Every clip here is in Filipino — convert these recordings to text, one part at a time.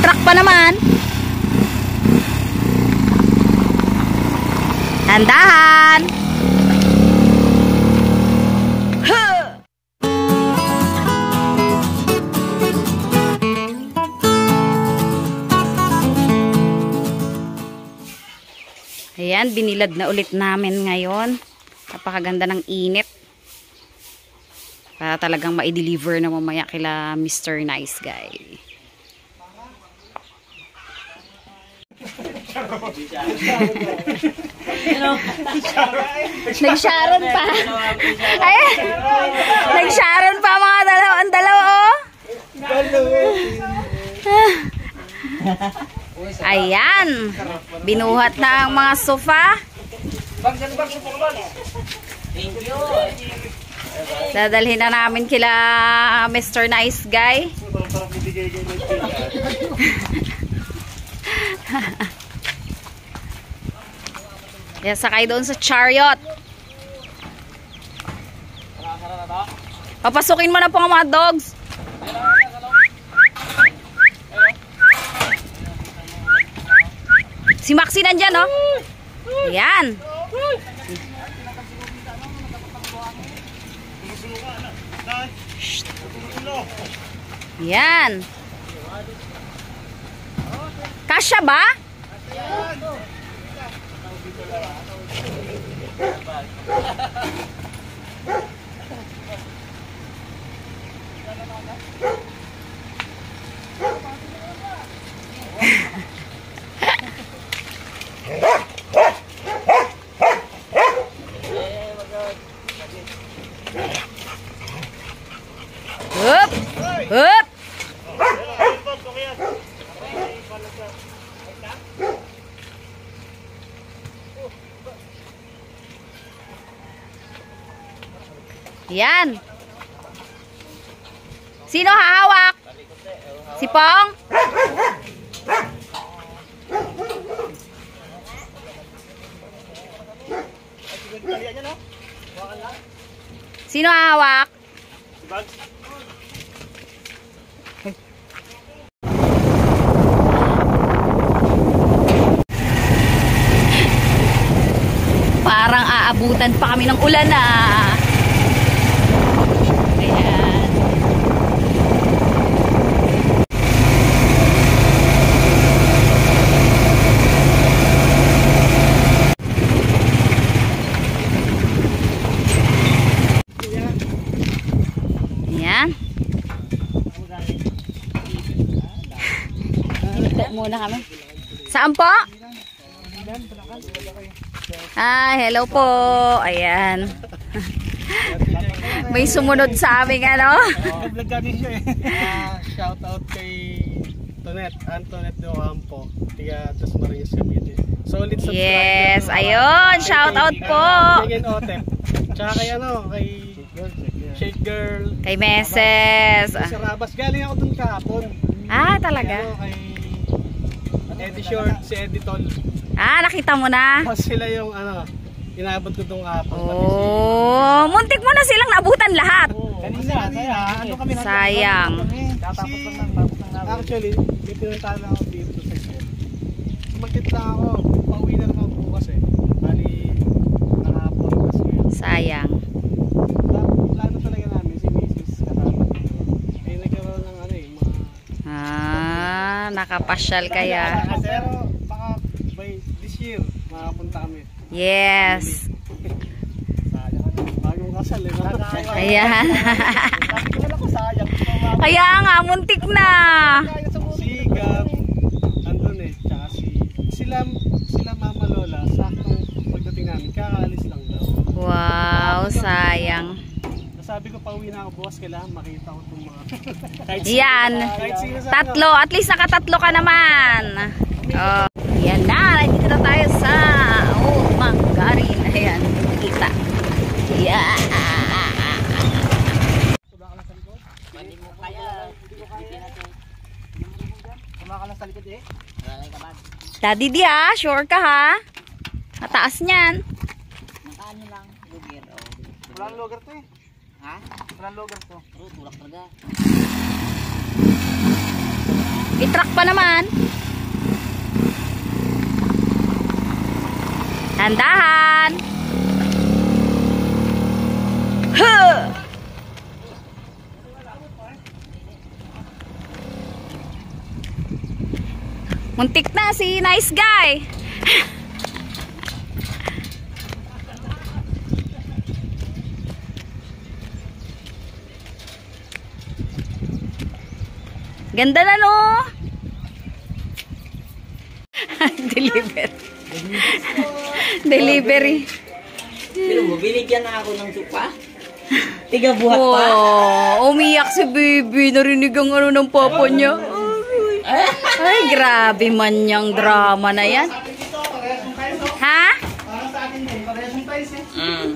Truck pa naman. Tandahan. Ayan, binilad na ulit namin ngayon. Napakaganda ng init. Para talagang ma-deliver na mamaya kila Mr. Nice Guy. Nag-sharon pa. Ay, nag-sharon pa mga dalawa. Ang dalawa, oh. Ayan. Binuhat na ang mga sofa. Dadalhin na namin kila Mr. Nice Guy. Yan, sakay doon sa chariot. Papasukin mo na po ang mga dogs. Si Maxi nandyan, oh. Yan. Shh. Yan. Kasya ba? Sino hahawak? Si Pong? Sino hahawak? Parang aabutan pa kami ng ulan na. Ayan. Ayan. Muna kami. Saan po? Ah, hello po. Ayan. May sumunod sa aming ano. Vlog kami siya eh. Shout out kay Tonet, Antonet de Ocampo, tiga Dos Marias Cavite. Solid subscriber. Yes, ayun, shout out po. Kay Otep. Tsaka kay ano, kay Shake Girl. Kay Meses. Sa Rabas. Galing ako dun kahapon. Ah, Kay talaga? ano, kay Eddie Short, si Eddie Tol. Ah, nakita mo na. Tapos sila yung ano, inabot ko dun kahapon. Oh, muntik mo na silang nabutan lahat. Kanina, kaya ano kami Sayang. Tatapos lang lang, tapos lang namin. Actually, may pinuntahan lang ako dito sa Sir. Magkit lang ako, pauwi na naman bukas eh. Bali, nakapon. Sayang. Plano plano talaga namin si Mrs. kasama. Eh, nagkaroon ng ano eh, mga... Ah, nakapasyal kaya. Baka by this year, makapunta kami. Yes. Sayang bagong kasal eh. Ayan. Kaya nga, muntik na. Si Gab, andun eh, tsaka si, sila, sila Mama Lola, saktong pagdating namin, kakaalis lang daw. Wow, sayang. Nasabi ko pauwi na ako bukas, kailangan makita ko itong mga... kahit Yan. kahit Tatlo. At least nakatatlo ka naman. Oh. Yan na. Nandito na tayo sa Old Mangarin. Ayan. Kita. Yeah. Kumakalas sa likod eh. Daddy di ah. Sure ka ha? Mataas niyan. Walang logger to eh. Truck pa naman. Tandahan. Muntik na si nice guy. Ganda na no. Deliver. Delivery. Pero mo, binigyan na ako ng supa. Tiga buhat pa. Wow, umiyak si baby. Narinig ang ano ng papa niya. Ay, grabe man yung drama na yan. Ha? Para sa akin din, parehas yung tiles eh. Mm.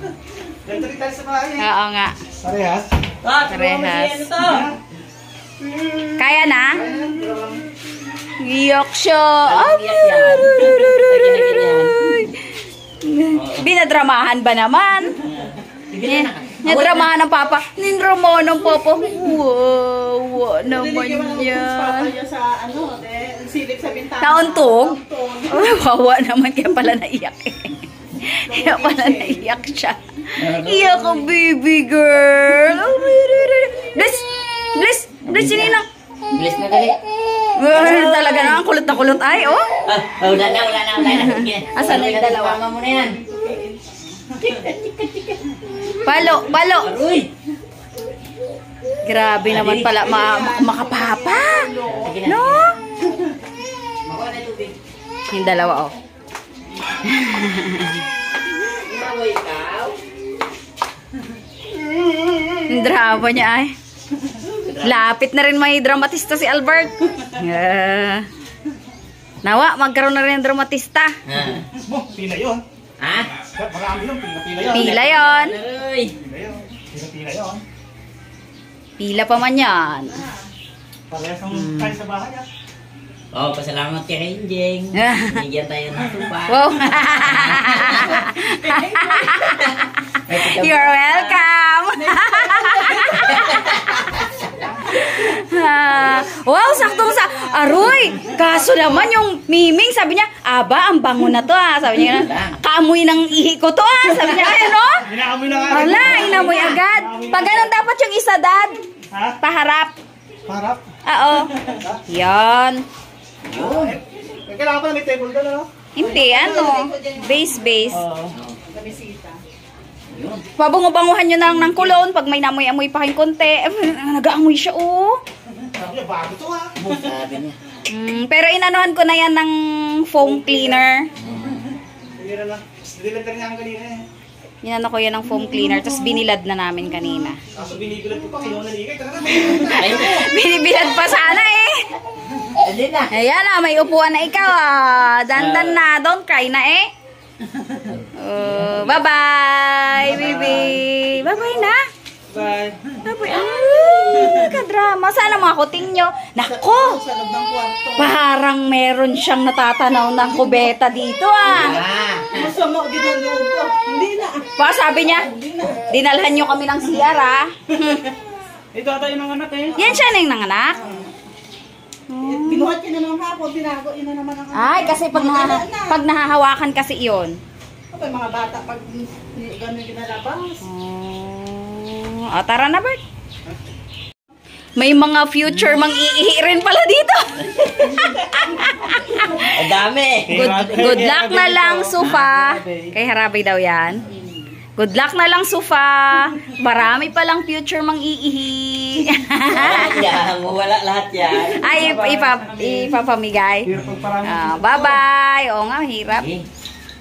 Ganito rin tiles sa bahay eh. Oo nga. Parehas? Ah, si Parehas. To. Kaya na? Siya. Ganyan. Binadramahan ba naman? Nadramahan ng papa. Nindramahan ng papa. Wow, wow naman yan. sa ano, bintana. Nauntog? Oh, wawa naman kaya pala naiyak eh. Kaya pala naiyak siya. Iyak ko, baby girl. Bless! Bless! Bless, sinin na. Bless na dali. Well, talaga na, ang kulot na kulot ay, oh. Ah, wala na, wala na, wala na. Asan na yung dalawa? Mama mo na yan. Palo, palo. Aroy. Grabe naman pala, ma ma- makapapa. No? Yung dalawa, oh. Yung drama niya ay. Lapit na rin may dramatista si Albert. Yeah. Nawa, magkaroon na rin ng dramatista. Ah. Mo, pila yun. Ha? Marami yun, pila pila yun. Pila yun. Pila yun. Pila pa man yan. Parehas yung tiles sa bahay ah. Oh, pasalamat kay Renjeng. Bigyan tayo ng supa. Wow. You're welcome. Ah, wow, saktong sa Aroy, kaso naman yung miming, sabi niya, aba, ang bango na to ah. Sabi niya, kaamoy ng ihi ko to ah. Sabi niya, ano? Inaamoy na nga. Wala, inamoy agad. Pag ganun dapat yung isa, dad. Ha? Paharap. Harap. Oo. Yan. Yun. Eh, Kailangan pa na may table doon, ano? Hindi, ano. Base, base. Oo. Yun. Pabungo-banguhan nyo na lang ng kulon. Pag may namoy-amoy pa kayong konti. Eh, nag-aamoy siya, oh. Sabi niya, bago to ha. Sabi niya. Mm, pero inanuhan ko na yan ng foam cleaner. Hindi na niya ang kanina eh. Inano ko yan ng foam cleaner. Tapos binilad na namin kanina. Kaso binibilad ko pa, kinuha na ligay. Binibilad pa sana eh. hindi na. Ayan ah, may upuan na ikaw ah. Dandan na, don't cry na eh. Bye-bye, baby. Bye-bye na. Bye. Bye-bye. Ah, kadrama. Sana mga kuting nyo. Nako, parang meron siyang natatanaw ng kubeta dito ah. Masama din ang loob ko. Hindi na. Pa, sabi niya, dinalhan nyo kami ng CR ah. Ito ata yung mga anak eh. Yan siya na yung nanganak. Binuhat ka na ng hapon, binago, ina naman ang Ay, kasi pag nahahawakan kasi iyon. Okay, mga bata, pag gano'n ginalabas. Oh, ah, tara na, Bert. May mga future mang iihi rin pala dito. Ang dami. Good, good luck na lang, Sufa. Kay Harabay daw yan. Good luck na lang, Sufa. Marami palang future mang iihi. Lahat yan. Wala lahat yan. Ay, ip- ipa, ipapamigay. Hirap pag parang Ah, bye-bye. Oo nga, hirap.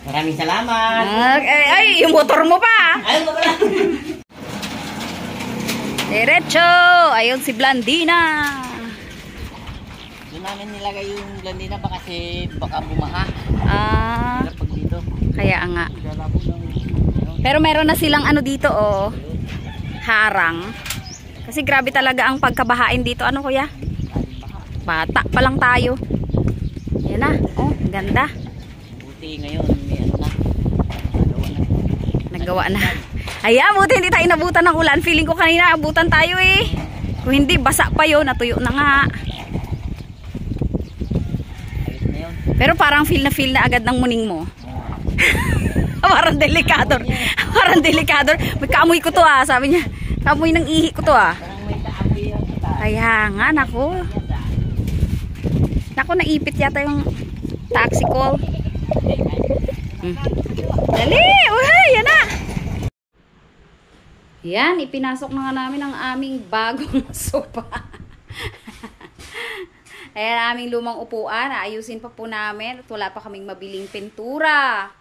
Okay. Maraming salamat. Ah, ay, ay, yung motor mo pa. Ayun mo pala. Diretso. Ayun si Blandina. Doon namin nilagay yung blandina pa kasi baka bumaha. Ah, pag dito. kaya nga. Pero meron na silang ano dito, oh. Harang. Kasi grabe talaga ang pagkabahain dito. Ano kuya? Bata pa lang tayo. Yan na. Oh, ganda. Buti ngayon may ano na. Nagawa na. Nagawa na. Ayan, buti hindi tayo nabutan ng ulan. Feeling ko kanina abutan tayo eh. Kung hindi, basa pa yun. Natuyo na nga. Pero parang feel na feel na agad ng muning mo. parang delikado. parang delikado. May kamoy ko to ah, sabi niya. Kamoy ng ihi ko to ah. Kaamoy. Kaya nga, naku. Naku, naipit yata yung taxi call. Hmm. Dali! Uhay! Yan na! Yan, ipinasok na nga namin ang aming bagong sopa. Ayan, aming lumang upuan. Ayusin pa po namin. At wala pa kaming mabiling pintura.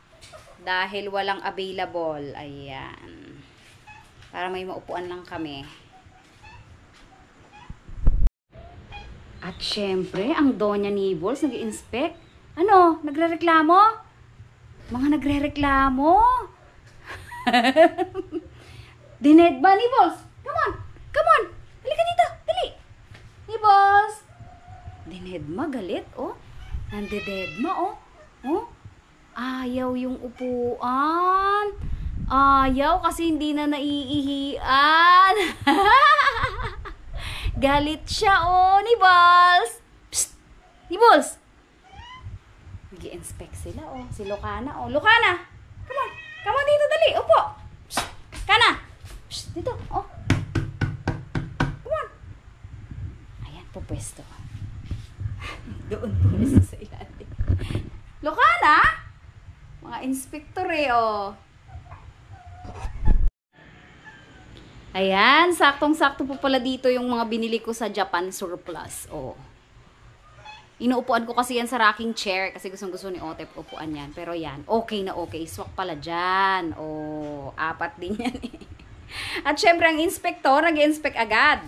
Dahil walang available. Ayan. Para may maupuan lang kami. At syempre, ang Doña Nibbles nag-inspect. Ano? Nagre-reklamo? Mga nagre-reklamo? Dined ba, Nibbles? Come on! Come on! Halika dito! Dali! Nibbles! Dinedma, galit, oh. Nandidedma, oh. Oh. Ayaw yung upuan. Ayaw kasi hindi na naiihian. Galit siya, oh, ni Balls. Psst! Ni Balls! Nag-inspect sila, oh. Si Lucana, oh. Lucana! On dito, dali. Upo! Kana! Dito, oh. Come on! Ayan, pupwesto. Doon pupwesto sa ilalim. Lucana! Mga inspector eh, oh. Ayan, saktong-sakto po pala dito yung mga binili ko sa Japan surplus. Oh. Inuupuan ko kasi yan sa rocking chair kasi gustong gusto ni Otep upuan yan. Pero yan, okay na okay. Swak pala dyan. Oh, apat din yan eh. At syempre, ang inspector, nag-inspect agad.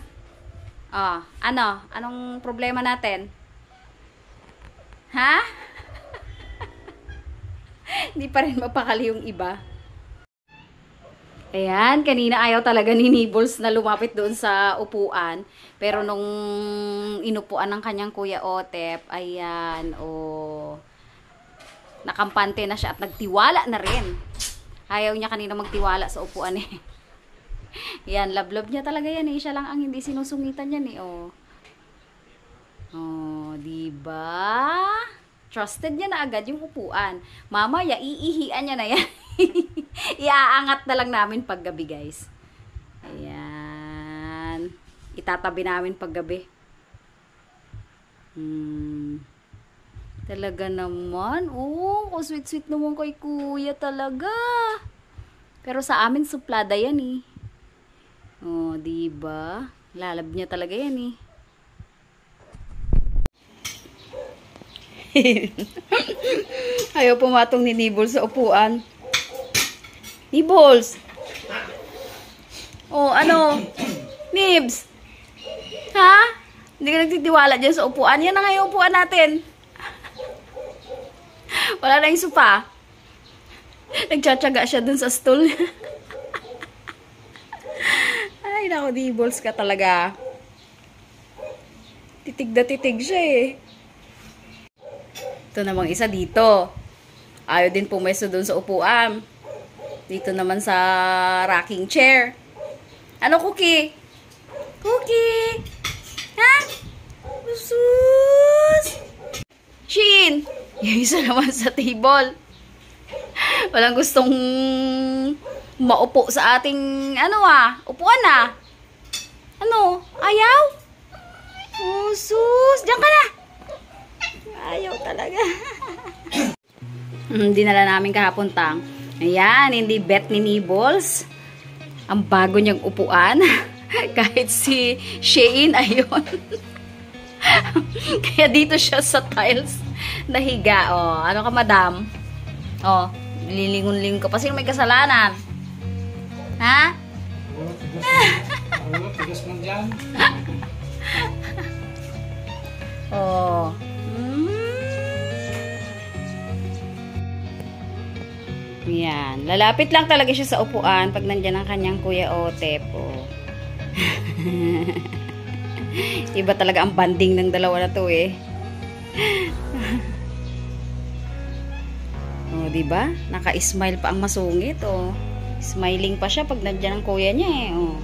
Ah, ano? Anong problema natin? Ha? Hindi pa rin mapakali yung iba. Ayan, kanina ayaw talaga ni Nibbles na lumapit doon sa upuan. Pero nung inupuan ng kanyang kuya Otep, ayan, o oh, nakampante na siya at nagtiwala na rin. Ayaw niya kanina magtiwala sa upuan eh. yan, love-love niya talaga yan eh. Siya lang ang hindi sinusungitan yan eh, oh. Oh, di ba? Trusted niya na agad yung upuan. Mamaya, iihian niya na yan. Iaangat na lang namin paggabi, guys. Ayan. Itatabi namin paggabi. Hmm. Talaga naman. Oh, oh sweet-sweet naman kay kuya talaga. Pero sa amin, suplada yan eh. Oh, di ba? Lalab niya talaga yan eh. Ayaw pumatong ni Nibble sa upuan. Nibbles! Oh, ano? Nibs! Ha? Hindi ka nagtitiwala dyan sa upuan. Yan na nga upuan natin. Wala na yung sopa. Nagtsatsaga siya dun sa stool. Ay, nako, Nibbles ka talaga. Titig na titig siya eh. Ito namang isa dito. Ayaw din pumesto doon sa upuan. Dito naman sa rocking chair. Ano, Cookie? Cookie! Ha? Sus! Shin! Yung isa naman sa table. Walang gustong maupo sa ating, ano ah, upuan ah. Ano? Ayaw? Oh, sus! Diyan ka na! Ayaw talaga. Hmm, dinala namin kahapon tang. Ayan, hindi bet ni Nibbles. Ang bago niyang upuan. Kahit si Shane, ayun. Kaya dito siya sa tiles nahiga. Oh, ano ka, madam? Oh, lilingon-lingon ka pa. Sino may kasalanan? Ha? Oh, Yan. Lalapit lang talaga siya sa upuan pag nandyan ang kanyang kuya Otep. Oh. Iba talaga ang banding ng dalawa na to eh. oh, di ba? Naka-smile pa ang masungit oh. Smiling pa siya pag nandyan ang kuya niya eh. Oh.